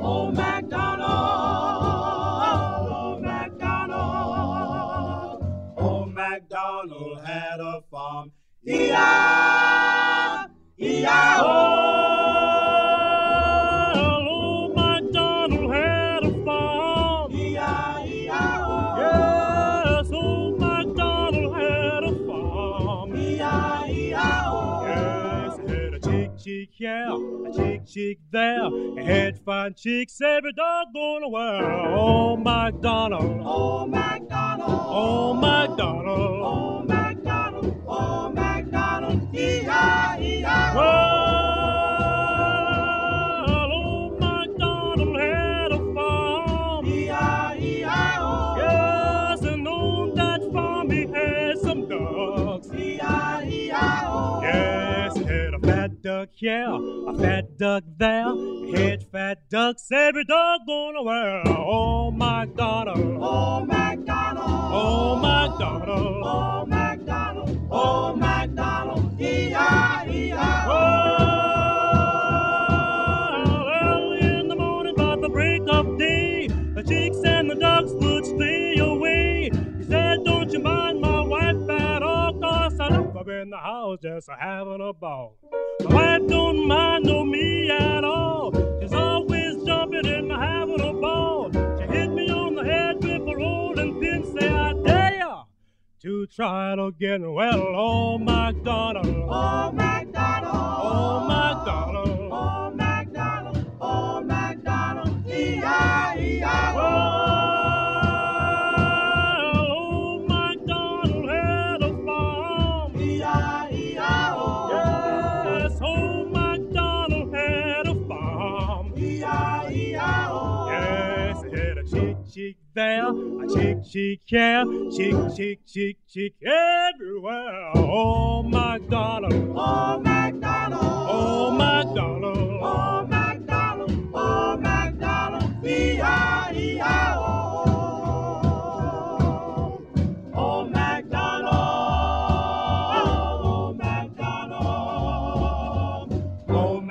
Old MacDonald, old MacDonald, old MacDonald had a farm. E-I, chick, here, a chick, chick there. He had fine chicks every doggone while. Old oh, MacDonald, oh, MacDonald. oh, MacDonald. Duck here, a fat duck there. He had fat ducks every doggone while. Oh, MacDonald, Old MacDonald. oh, MacDonald. Old oh, MacDonald. Old MacDonald. E-I-E-I-O. Oh, well, early in the morning, about the break of day, the chicks and the ducks would stray away. He said, Don't you mind my wife at all, cause I left her in the house just having a ball. My don't me at all. She's always jumping and having a ball. She hit me on the head with a rolling pin, say, I dare to try it again. Well, oh, MacDonald, Old MacDonald. Chick there, a chick, chick here, chick, chick, chick, chick everywhere. Oh, MacDonald, Old MacDonald. oh, MacDonald. Old MacDonald. Old MacDonald. E-I-E-I-O. Old MacDonald. Old MacDonald. Old